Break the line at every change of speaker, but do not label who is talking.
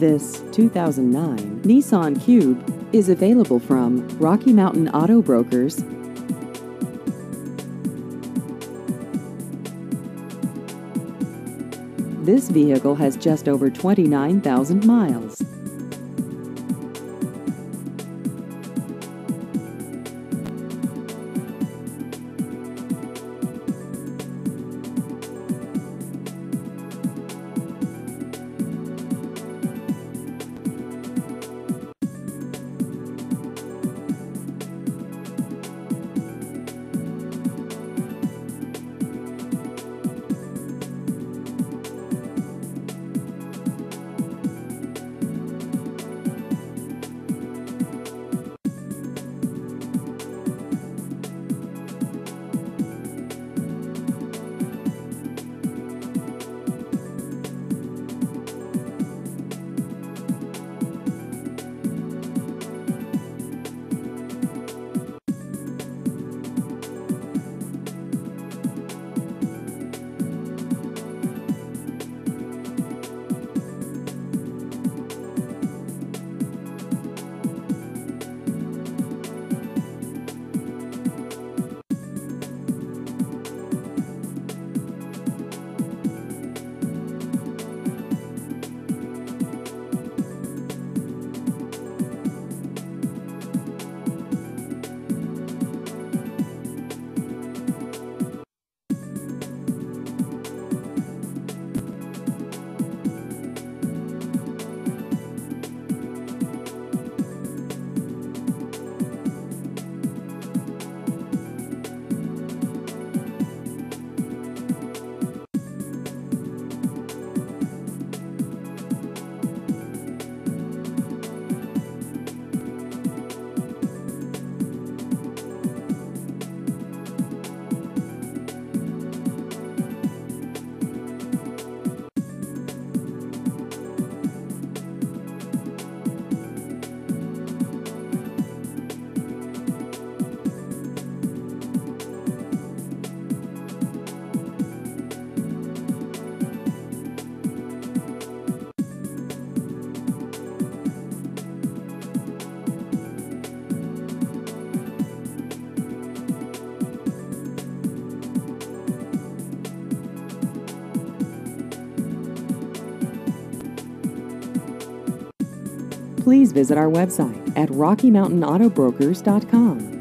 This 2009 Nissan Cube is available from Rocky Mountain Auto Brokers. This vehicle has just over 29,000 miles. Please visit our website at RockyMountainAutobrokers.com.